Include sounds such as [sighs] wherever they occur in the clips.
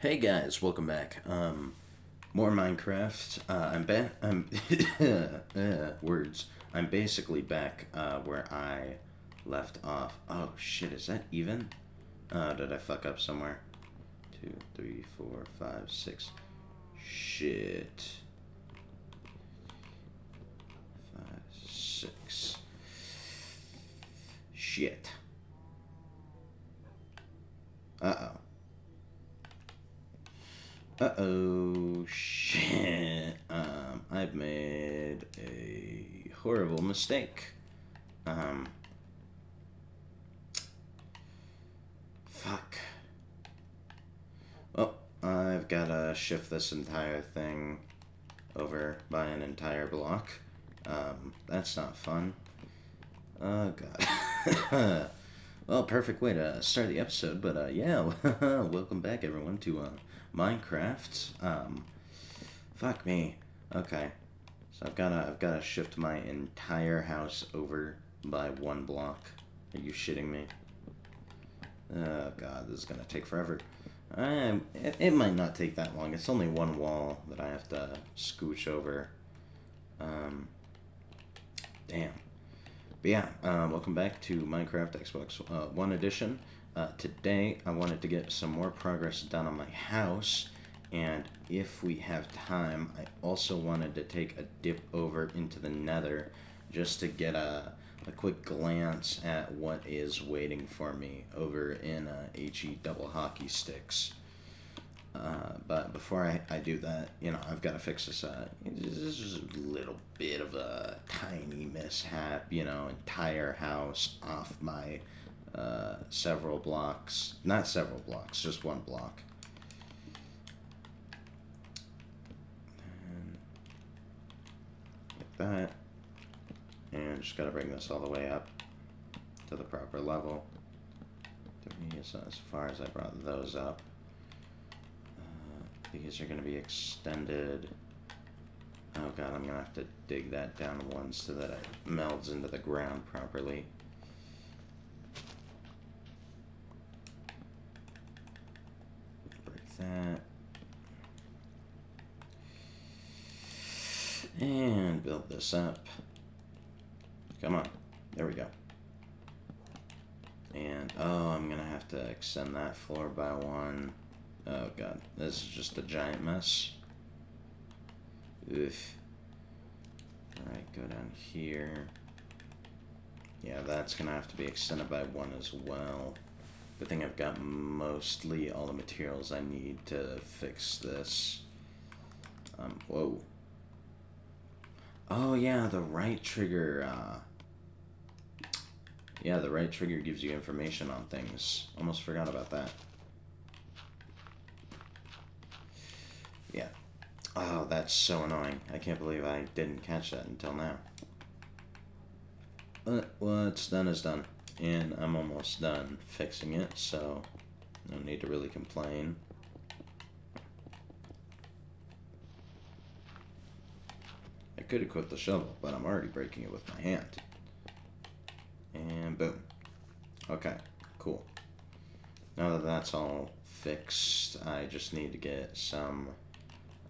Hey guys, welcome back. Um, more Minecraft. Uh, I'm back. I'm [laughs] uh, words. I'm basically back uh, where I left off. Oh shit, is that even? Uh, did I fuck up somewhere? Two, three, four, five, six. Shit. Five, six. Shit. Uh oh. Uh-oh, [laughs] shit. Um, I've made a horrible mistake. Um, fuck. Well, I've got to shift this entire thing over by an entire block. Um, that's not fun. Oh, God. [laughs] well, perfect way to start the episode, but, uh, yeah, [laughs] welcome back, everyone, to, uh, Minecraft. Um, fuck me. Okay. So I've gotta, I've gotta shift my entire house over by one block. Are you shitting me? Oh god, this is gonna take forever. Um, it, it might not take that long. It's only one wall that I have to scooch over. Um, damn. But yeah, uh, welcome back to Minecraft Xbox uh, One Edition. Uh, today, I wanted to get some more progress done on my house, and if we have time, I also wanted to take a dip over into the nether just to get a, a quick glance at what is waiting for me over in uh, HE Double Hockey Sticks. Uh, but before I, I do that, you know, I've got to fix this. Uh, this is a little bit of a tiny mishap, you know, entire house off my uh, several blocks. Not several blocks, just one block. And like that. And just gotta bring this all the way up to the proper level. As, far as I brought those up. Uh, these are gonna be extended. Oh god, I'm gonna have to dig that down once so that it melds into the ground properly. That. And build this up. Come on. There we go. And, oh, I'm going to have to extend that floor by one. Oh, God. This is just a giant mess. Oof. Alright, go down here. Yeah, that's going to have to be extended by one as well. Good thing I've got mostly all the materials I need to fix this. Um, whoa. Oh yeah, the right trigger, uh... Yeah, the right trigger gives you information on things. Almost forgot about that. Yeah. Oh, that's so annoying. I can't believe I didn't catch that until now. But what's done is done and I'm almost done fixing it, so no need to really complain. I could equip the shovel, but I'm already breaking it with my hand. And boom. Okay, cool. Now that that's all fixed, I just need to get some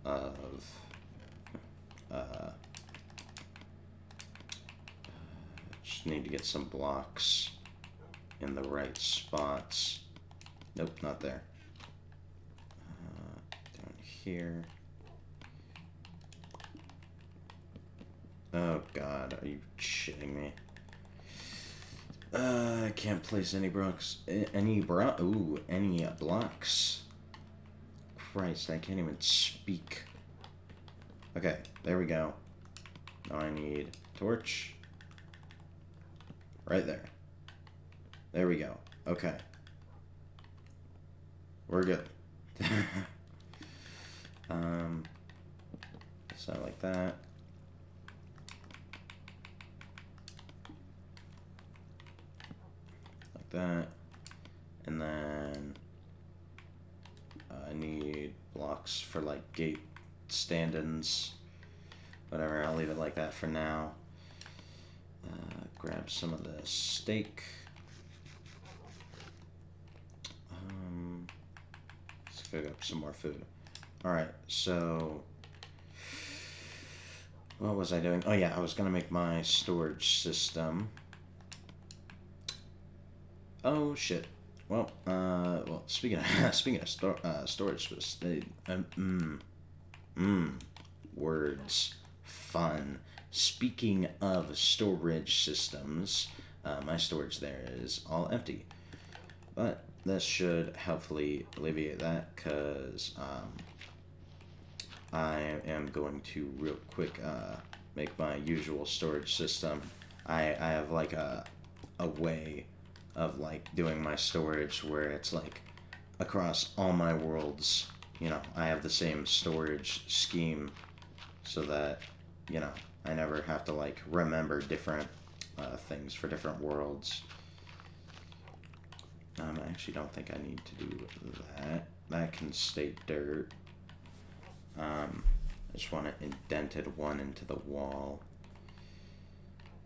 of uh, just need to get some blocks in the right spots. Nope, not there. Uh, down here. Oh god, are you shitting me? Uh, I can't place any blocks. Any bro? Ooh, any blocks? Christ, I can't even speak. Okay, there we go. Now I need torch. Right there. There we go. Okay. We're good. [laughs] um, so like that. Like that. And then I need blocks for like gate stand-ins. Whatever, I'll leave it like that for now. Uh, grab some of the steak. Cook up some more food. Alright, so what was I doing? Oh yeah, I was gonna make my storage system. Oh shit. Well, uh, well, speaking of [laughs] speaking of stor- uh, storage, um, mm, mm, words, fun. Speaking of storage systems, uh, my storage there is all empty, but this should helpfully alleviate that because um, I am going to real quick uh, make my usual storage system. I, I have like a, a way of like doing my storage where it's like across all my worlds, you know, I have the same storage scheme so that, you know, I never have to like remember different uh, things for different worlds. Um, I actually don't think I need to do that. That can stay dirt. Um, I just want to indented one into the wall.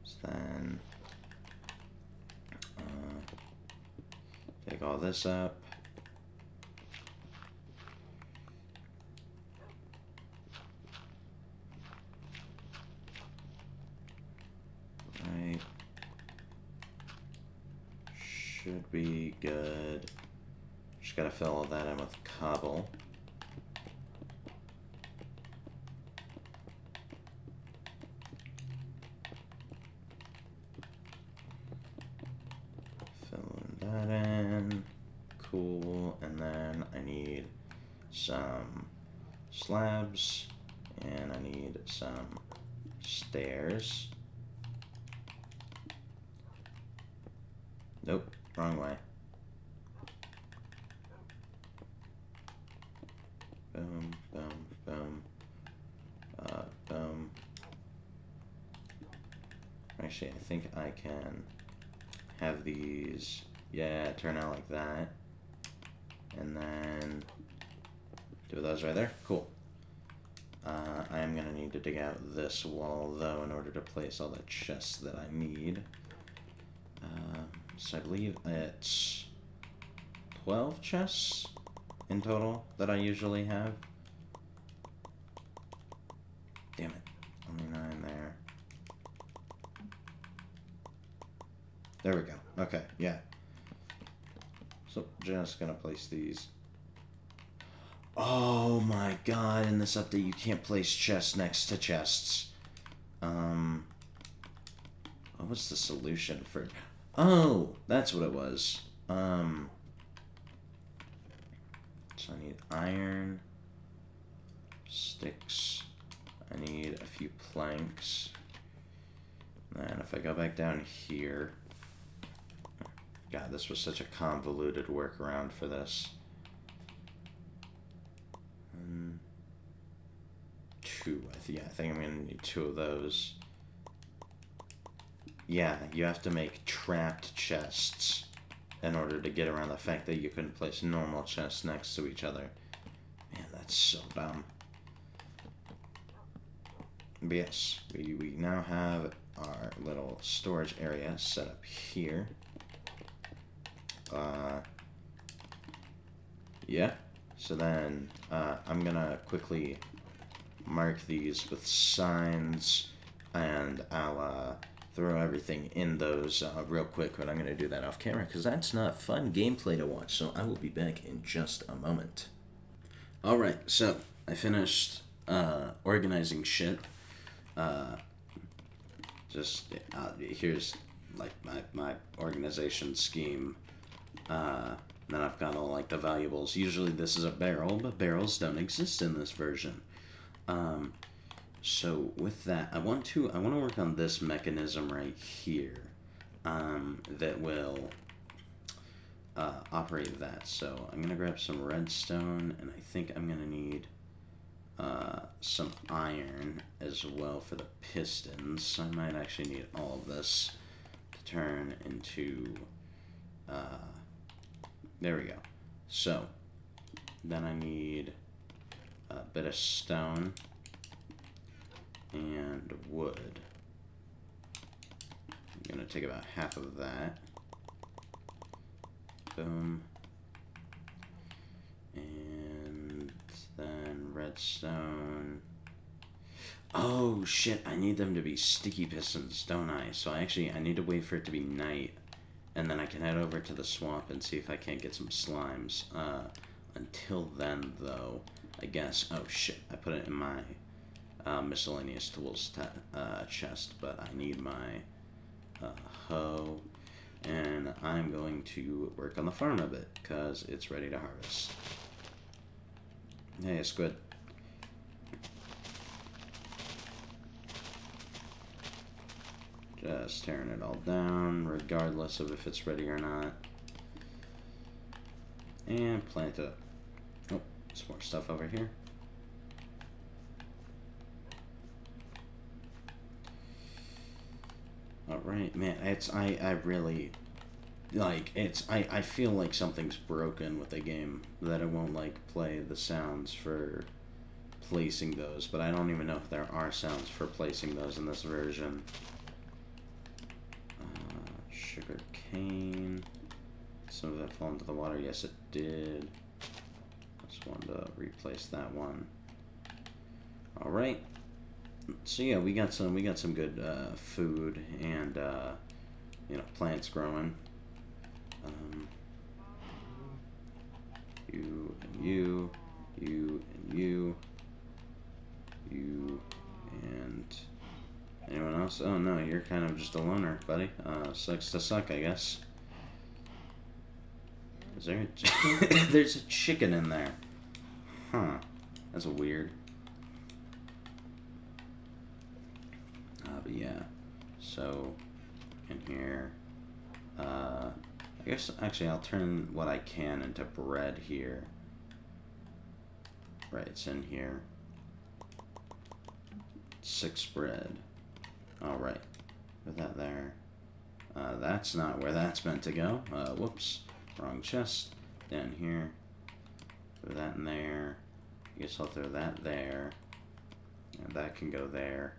So then uh, take all this up. Right. Should be good. Just gotta fill all that in with cobble. Filling that in. Cool. And then I need some slabs and I need some stairs. Nope, wrong way. Boom, boom, boom, uh, boom. Actually, I think I can have these, yeah, turn out like that. And then do those right there. Cool. Uh, I am going to need to dig out this wall, though, in order to place all the chests that I need. Uh, so I believe it's 12 chests in total that I usually have. Damn it. Only nine there. There we go. Okay, yeah. So just gonna place these Oh my god, in this update you can't place chests next to chests. Um, what was the solution for... Oh, that's what it was. Um, so I need iron, sticks, I need a few planks. And if I go back down here... God, this was such a convoluted workaround for this. two. I think, yeah, I think I'm to need two of those. Yeah, you have to make trapped chests in order to get around the fact that you couldn't place normal chests next to each other. Man, that's so dumb. But yes, we, we now have our little storage area set up here. Uh, yeah, so then uh, I'm gonna quickly mark these with signs and I'll uh, throw everything in those uh, real quick, but I'm going to do that off camera because that's not fun gameplay to watch, so I will be back in just a moment. Alright, so I finished uh, organizing shit. Uh, just, uh, here's like my, my organization scheme. Uh, then I've got all like the valuables. Usually this is a barrel, but barrels don't exist in this version. Um, so with that, I want to I want to work on this mechanism right here um, that will uh, operate that. So I'm gonna grab some redstone, and I think I'm gonna need uh, some iron as well for the pistons. So I might actually need all of this to turn into. Uh, there we go. So then I need a bit of stone and wood. I'm going to take about half of that. Boom. And Then redstone. Oh shit, I need them to be sticky pistons, don't I? So I actually I need to wait for it to be night and then I can head over to the swamp and see if I can't get some slimes. Uh, until then, though, I guess. Oh shit! I put it in my uh, miscellaneous tools uh, chest, but I need my uh, hoe, and I'm going to work on the farm a bit because it's ready to harvest. Hey, squid. Just tearing it all down, regardless of if it's ready or not. And plant it. Oh, some more stuff over here. Alright, man, it's, I, I really, like, it's, I, I feel like something's broken with the game, that it won't, like, play the sounds for placing those, but I don't even know if there are sounds for placing those in this version uh, sugar cane. Some of that fall into the water. Yes, it did. I just wanted to replace that one. All right. So yeah, we got some we got some good uh, food and uh, you know plants growing. Um, you and you, you and you, you and Anyone else? Oh no, you're kind of just a loner, buddy. Uh, sucks to suck, I guess. Is there? A [laughs] There's a chicken in there. Huh. That's weird. Uh, but yeah. So, in here. Uh, I guess actually I'll turn what I can into bread here. Right, it's in here. Six bread. All right, put that there. Uh, that's not where that's meant to go. Uh, whoops, wrong chest. Down here. Put that in there. I guess I'll throw that there. And that can go there.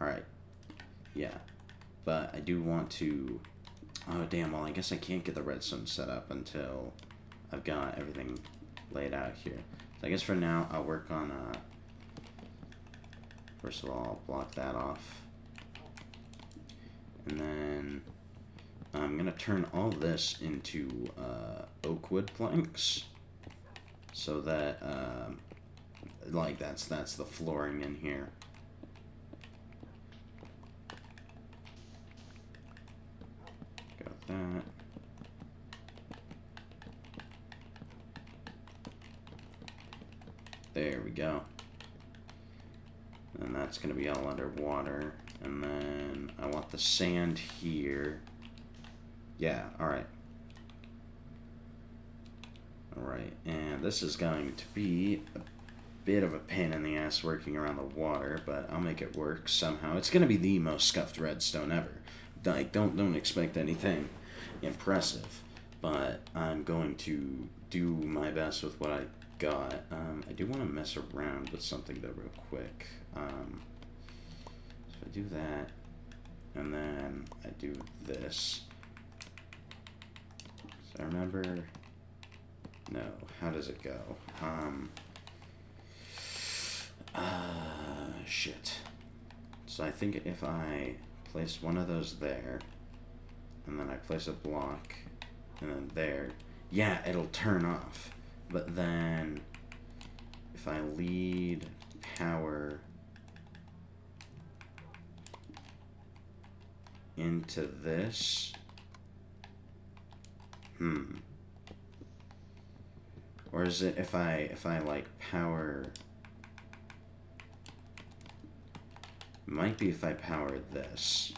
Alright. Yeah. But I do want to... Oh, damn. Well, I guess I can't get the redstone set up until I've got everything laid out here. So I guess for now, I'll work on... Uh, first of all, I'll block that off. And then I'm going to turn all this into uh, oak wood planks so that, um, like, that's, that's the flooring in here. Got that. There we go. And that's going to be all underwater. And then I want the sand here. Yeah, alright. Alright, and this is going to be a bit of a pain in the ass working around the water, but I'll make it work somehow. It's going to be the most scuffed redstone ever. Like, don't, don't expect anything impressive, but I'm going to do my best with what I got. Um, I do want to mess around with something though real quick. Um, I do that, and then I do this. So I remember, no, how does it go? Um, uh, shit. So I think if I place one of those there, and then I place a block, and then there, yeah, it'll turn off. But then, if I lead power into this. Hmm. Or is it if I if I like power might be if I power this.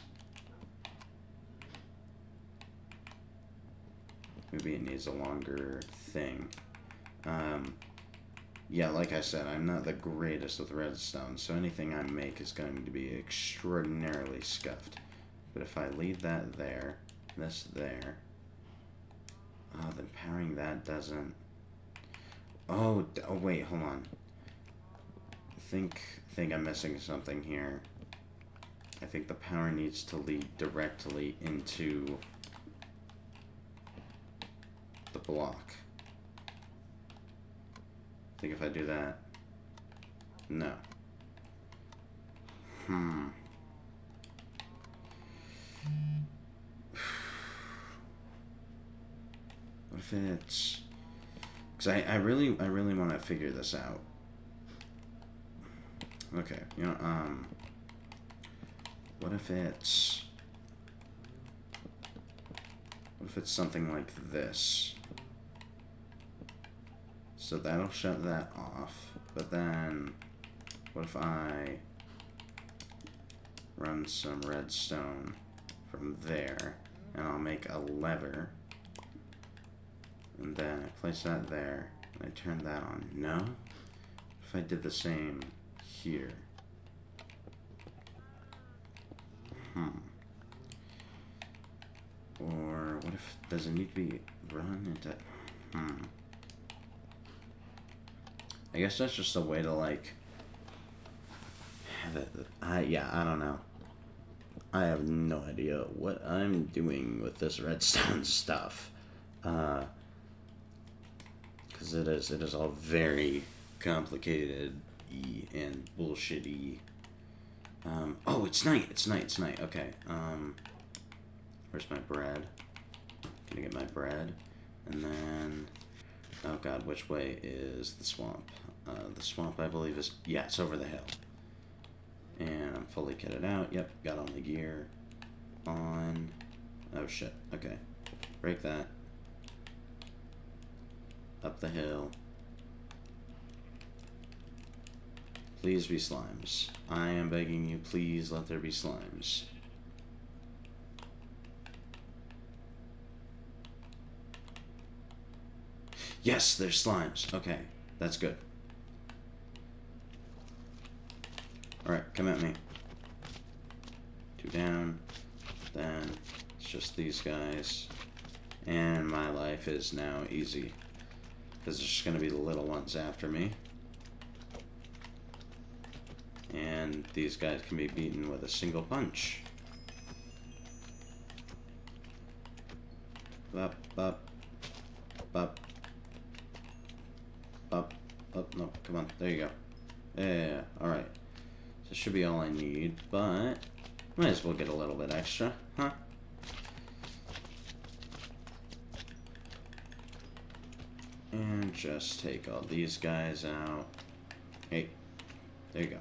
Maybe it needs a longer thing. Um, yeah, like I said, I'm not the greatest with redstone, so anything I make is going to be extraordinarily scuffed. But if I leave that there, this there, oh, then powering that doesn't, oh, oh wait, hold on. I think, think I'm missing something here. I think the power needs to lead directly into the block. I think if I do that... No. Hmm. [sighs] What if it's... Because I, I really, I really want to figure this out. Okay, you know, um... What if it's... What if it's something like this? So that'll shut that off. But then, what if I run some redstone from there, and I'll make a lever, and then I place that there, and I turn that on. No? If I did the same here. Hmm. Or what if, does it need to be run into, hmm. I guess that's just a way to like, I, yeah, I don't know. I have no idea what I'm doing with this redstone [laughs] stuff. Uh, because it is, it is all very complicated and bullshitty. Um, oh, it's night, it's night, it's night, okay. Um, where's my bread? Gonna get my bread. And then, oh god, which way is the swamp? Uh, the swamp, I believe, is, yeah, it's over the hill. And I'm fully kitted out. Yep, got all the gear on. Oh shit, okay. Break that. Up the hill. Please be slimes. I am begging you, please let there be slimes. Yes, there's slimes. Okay, that's good. Alright, come at me. Two down. Then it's just these guys. And my life is now easy. Because there's just going to be the little ones after me. And these guys can be beaten with a single punch. Up, up, up, up, up. No, come on. There you go. Yeah, alright. This should be all I need, but might as well get a little bit extra, huh? And just take all these guys out. Hey, there you go.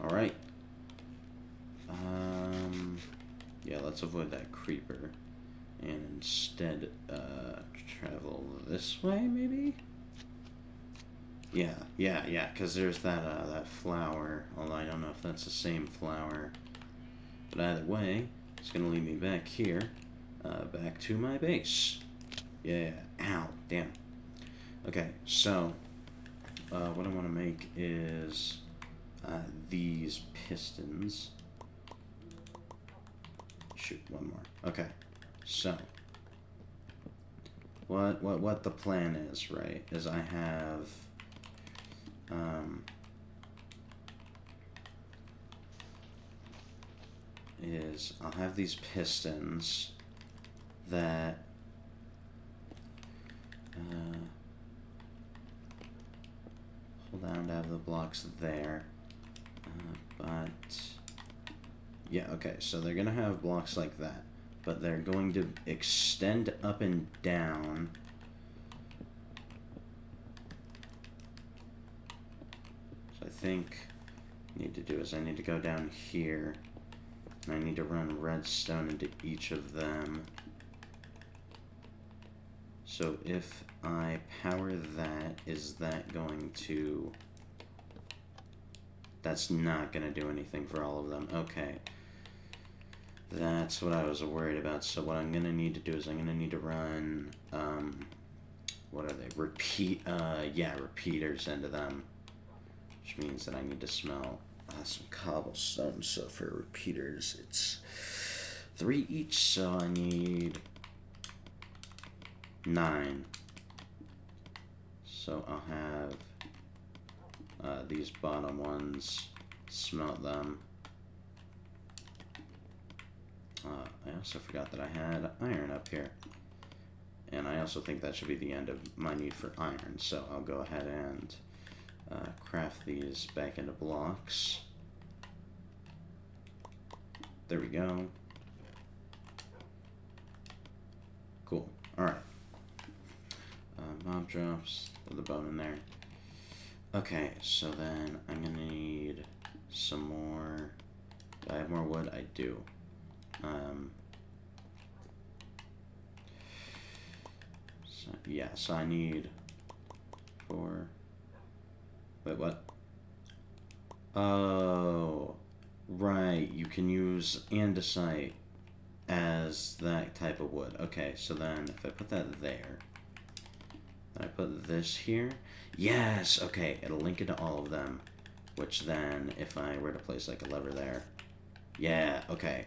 Alright. Um, yeah, let's avoid that creeper. And instead, uh, travel this way, maybe? Yeah, yeah, yeah, because there's that, uh, that flower, although I don't know if that's the same flower. But either way, it's going to lead me back here, uh, back to my base. Yeah, ow, damn. Okay, so, uh, what I want to make is, uh, these pistons. Shoot, one more. Okay, so, what, what, what the plan is, right, is I have um, is I'll have these pistons that uh, hold down to have the blocks there uh, but yeah okay so they're gonna have blocks like that but they're going to extend up and down think I think need to do is I need to go down here and I need to run redstone into each of them. So if I power that, is that going to... That's not going to do anything for all of them. Okay. That's what I was worried about. So what I'm going to need to do is I'm going to need to run, um, what are they? Repeat, uh, yeah, repeaters into them which means that I need to smell uh, some cobblestone. So for repeaters, it's three each, so I need nine. So I'll have uh, these bottom ones, smelt them. Uh, I also forgot that I had iron up here. And I also think that should be the end of my need for iron. So I'll go ahead and uh, craft these back into blocks. There we go. Cool. Alright. Uh, mob drops. Put the bone in there. Okay, so then I'm gonna need some more. Do I have more wood? I do. Um, so, yeah, so I need four. Wait, what? Oh, right. You can use andesite as that type of wood. Okay, so then if I put that there, I put this here. Yes, okay, it'll link into all of them. Which then, if I were to place like a lever there, yeah, okay.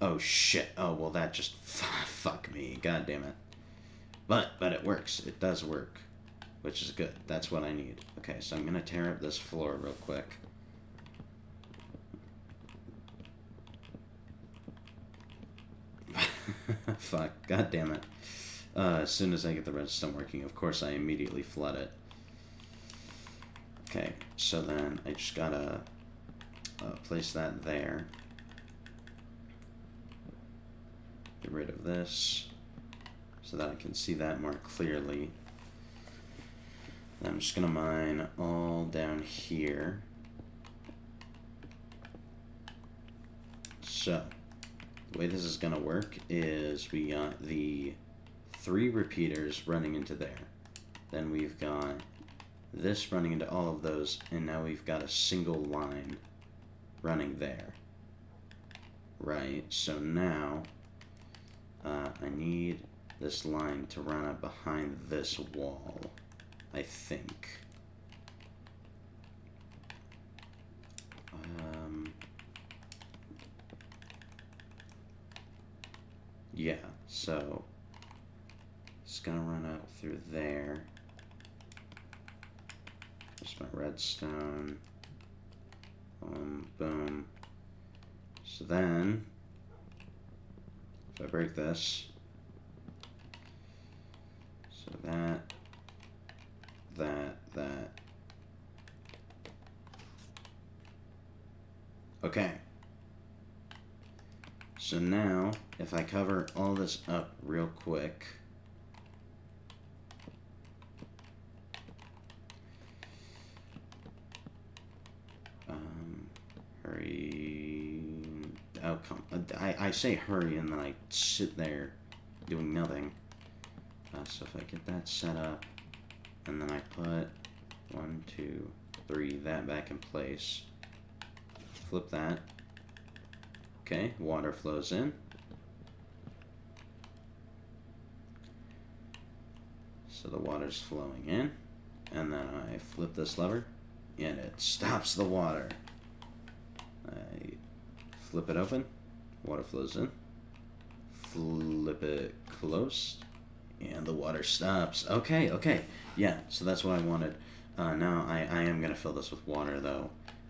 Oh shit. Oh well, that just [laughs] fuck me. God damn it. But but it works. It does work, which is good. That's what I need. Okay, so I'm gonna tear up this floor real quick. [laughs] Fuck. God damn it. Uh, as soon as I get the redstone working, of course I immediately flood it. Okay, so then I just gotta uh, place that there. Get rid of this so that I can see that more clearly. I'm just gonna mine all down here. So, the way this is gonna work is we got the three repeaters running into there. Then we've got this running into all of those, and now we've got a single line running there. Right, so now uh, I need this line to run up behind this wall, I think. Um, yeah, so it's gonna run up through there. Just my redstone. Boom, boom. So then, I break this, so that, that, that. Okay. So now, if I cover all this up real quick, um, outcome. I, I say hurry and then I sit there doing nothing. Uh, so if I get that set up, and then I put one, two, three, that back in place. Flip that. Okay, water flows in. So the water's flowing in, and then I flip this lever, and it stops the water. I flip it open, water flows in, flip it closed, and the water stops. Okay, okay, yeah, so that's what I wanted. Uh, now I, I am going to fill this with water though,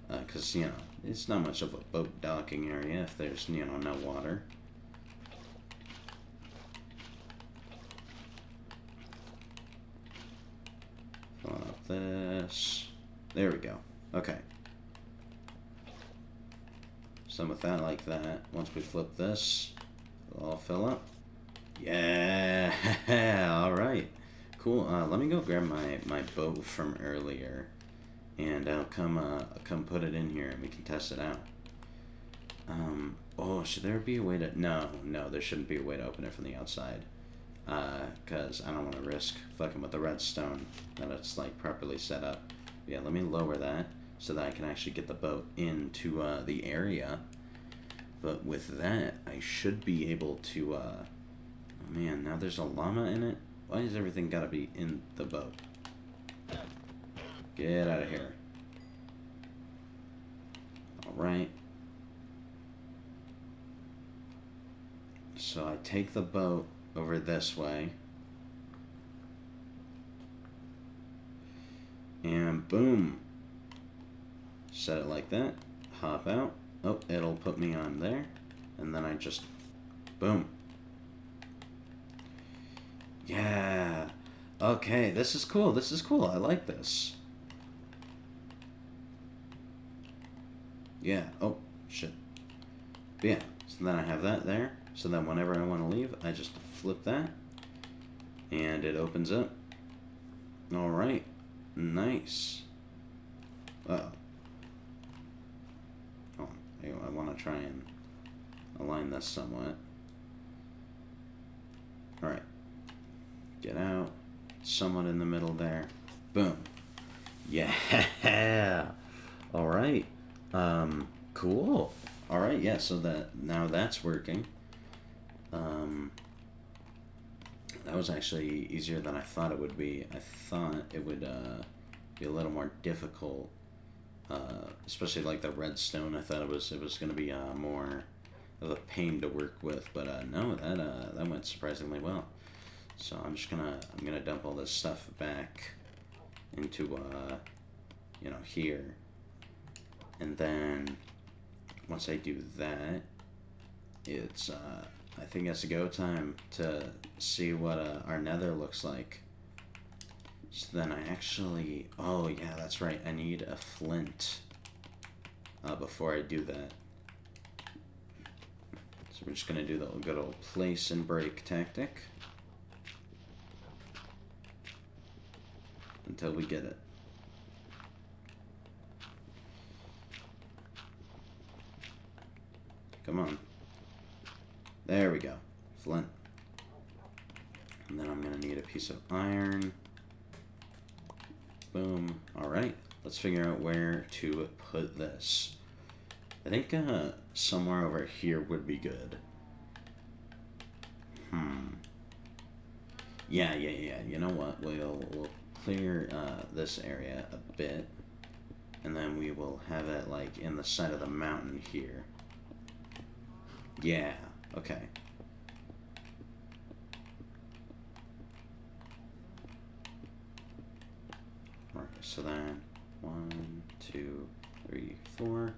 because, uh, you know, it's not much of a boat docking area if there's, you know, no water. Filling up this. There we go. Okay. Some of that like that. Once we flip this, it'll all fill up. Yeah, [laughs] alright. Cool, uh, let me go grab my, my boat from earlier. And I'll come, uh, come put it in here and we can test it out. Um, oh, should there be a way to... No, no, there shouldn't be a way to open it from the outside. Uh, Because uh, I don't want to risk fucking with the redstone that it's, like, properly set up. Yeah, let me lower that so that I can actually get the boat into uh, the area. But with that, I should be able to, uh, oh man, now there's a llama in it? Why is everything gotta be in the boat? Get out of here. Alright. So I take the boat over this way. And boom, set it like that, hop out. Oh, it'll put me on there. And then I just, boom. Yeah. Okay, this is cool. This is cool. I like this. Yeah. Oh, shit. But yeah. So then I have that there. So then whenever I want to leave, I just flip that. And it opens up. Alright. Nice. Uh Oh, I, want to try and align this somewhat. Alright. Get out. Somewhat in the middle there. Boom. Yeah. [laughs] Alright. Um, cool. Alright, yeah, so that now that's working. Um, that was actually easier than I thought it would be. I thought it would uh, be a little more difficult, uh, especially like the redstone. I thought it was it was going to be uh, more of a pain to work with, but uh, no, that uh, that went surprisingly well. So I'm just gonna I'm gonna dump all this stuff back into uh, you know here, and then once I do that, it's uh, I think it's a go time to see what uh, our nether looks like. So then I actually, oh yeah, that's right, I need a flint uh, before I do that. So we're just gonna do the good old place and break tactic. Until we get it. Come on. There we go. Flint. And then I'm going to need a piece of iron. Boom. Alright. Let's figure out where to put this. I think uh, somewhere over here would be good. Hmm. Yeah, yeah, yeah. You know what? We'll, we'll clear uh, this area a bit. And then we will have it like in the side of the mountain here. Yeah. Okay. Alright, so then one, two, three, four.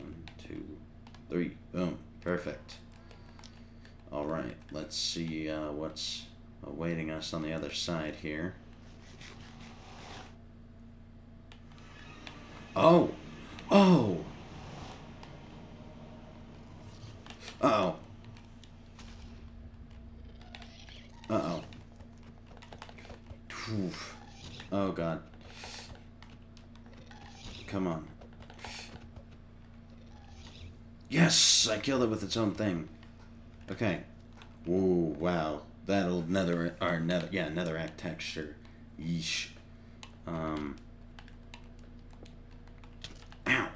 One, two, three. Boom. Perfect. Alright, let's see uh, what's awaiting us on the other side here. Oh. Uh-oh. Uh-oh. Oh, God. Come on. Yes! I killed it with its own thing. Okay. Whoa, wow. That'll nether, or nether, yeah, netherrack texture. Yeesh. Um... Ow.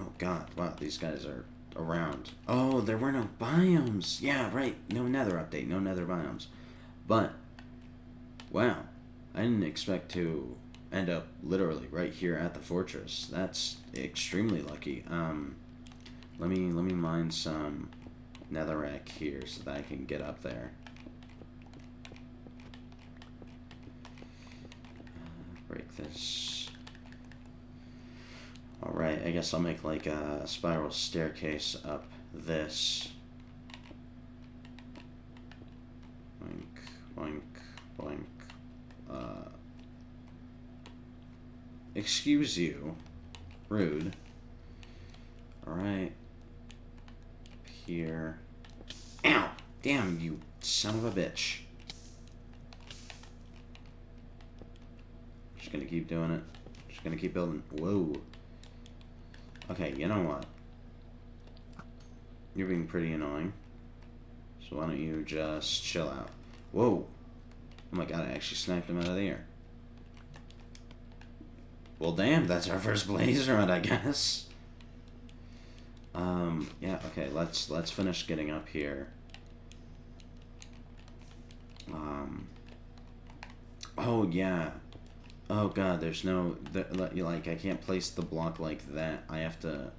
Oh god, wow, these guys are around. Oh, there were no biomes. Yeah, right. No nether update, no nether biomes. But, wow, I didn't expect to end up literally right here at the fortress. That's extremely lucky. Um, let me let me mine some netherrack here so that I can get up there. Break this Alright, I guess I'll make like a spiral staircase up this. Boink, boink, boink. Uh, excuse you. Rude. Alright. Here. Ow! Damn, you son of a bitch. Just gonna keep doing it. Just gonna keep building. Whoa. Okay, you know what? You're being pretty annoying. So why don't you just chill out? Whoa! Oh my god, I actually sniped him out of the air. Well, damn, that's our first blaze rod, I guess. Um, yeah, okay, let's let's finish getting up here. Um, oh, yeah. Oh god, there's no, like, I can't place the block like that. I have to,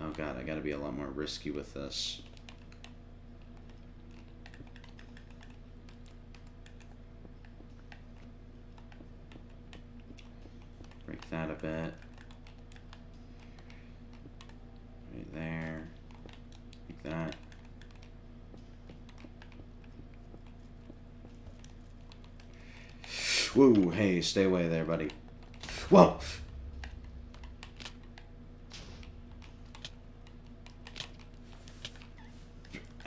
oh god, I gotta be a lot more risky with this. Break that a bit. There. Like that. Whoa, hey, stay away there, buddy. Whoa!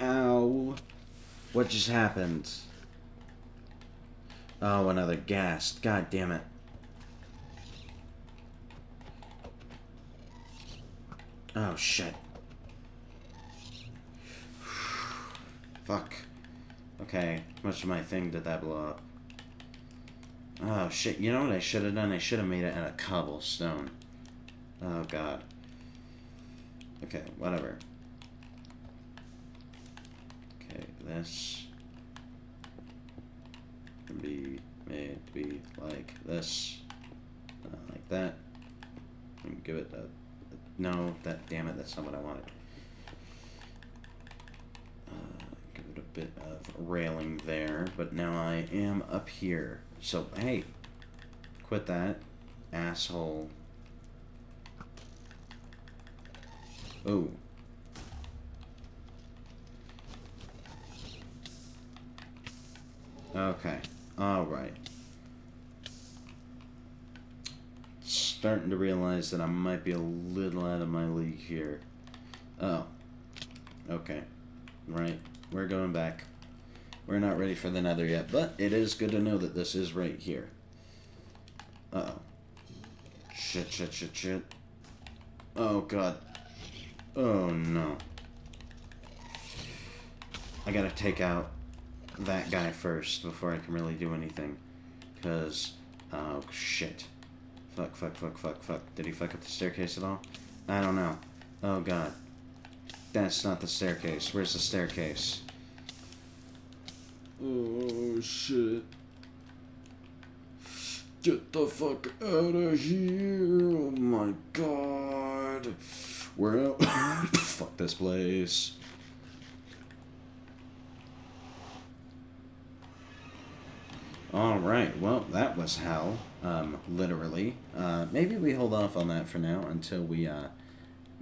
Ow. What just happened? Oh, another ghast. God damn it. Oh, shit. Fuck. Okay, much of my thing did that blow up? Oh, shit. You know what I should have done? I should have made it out of cobblestone. Oh, God. Okay, whatever. Okay, this can be made to be like this, like that. And give it a, no, that damn it, that's not what I wanted. Uh, give it a bit of railing there, but now I am up here. So hey, quit that, asshole. Oh. Okay. Alright. Starting to realize that I might be a little out of my league here. Oh. Okay. Right. We're going back. We're not ready for the nether yet, but it is good to know that this is right here. Uh oh Shit, shit, shit, shit. Oh, God. Oh, no. I gotta take out that guy first before I can really do anything. Because, oh shit. Fuck, fuck, fuck, fuck, fuck. Did he fuck up the staircase at all? I don't know. Oh god. That's not the staircase. Where's the staircase? Oh shit. Get the fuck out of here. Oh my god. Where [laughs] Fuck this place. Alright, well, that was hell, um, literally. Uh, maybe we hold off on that for now until we, uh,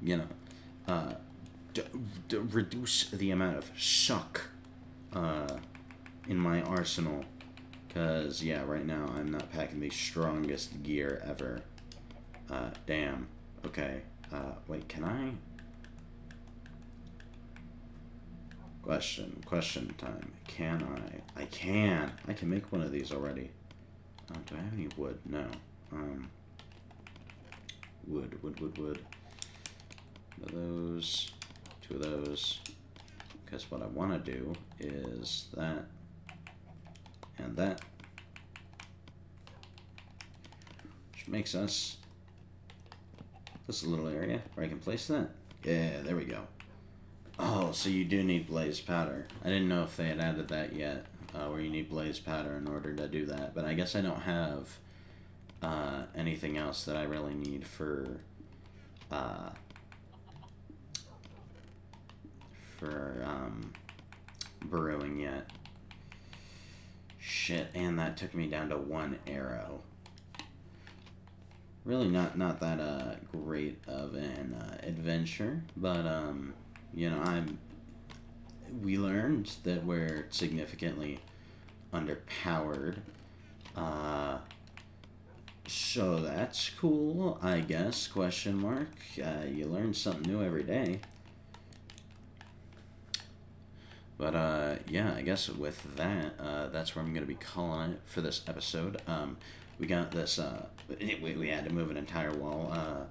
you know, uh, reduce the amount of suck, uh, in my arsenal. Because, yeah, right now I'm not packing the strongest gear ever. Uh, damn. Okay. Uh, wait, can I? Question, question time. Can I? I can. I can make one of these already. Uh, do I have any wood? No. Um, wood, wood, wood, wood. One of those, two of those. Because what I want to do is that and that. Which makes us this little area where I can place that. Yeah, there we go. Oh, so you do need blaze powder. I didn't know if they had added that yet, uh, where you need blaze powder in order to do that. But I guess I don't have uh, anything else that I really need for uh, for um, brewing yet. Shit, and that took me down to one arrow. Really not not that uh, great of an uh, adventure, but um, you know, I'm. We learned that we're significantly underpowered. Uh, so that's cool, I guess. Question mark. Uh, you learn something new every day. But uh, yeah, I guess with that, uh, that's where I'm going to be calling it for this episode. Um, we got this. Uh, we, we had to move an entire wall. Uh,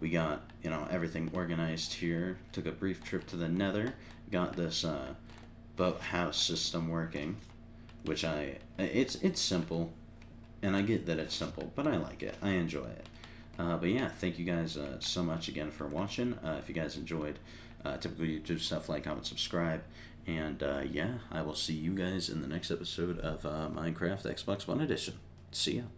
we got you know everything organized here. Took a brief trip to the nether. Got this uh, boathouse system working which i it's it's simple and i get that it's simple but i like it. I enjoy it. Uh, but yeah thank you guys uh, so much again for watching. Uh, if you guys enjoyed uh, typical youtube stuff like comment subscribe and uh, yeah i will see you guys in the next episode of minecraft xbox one edition. See ya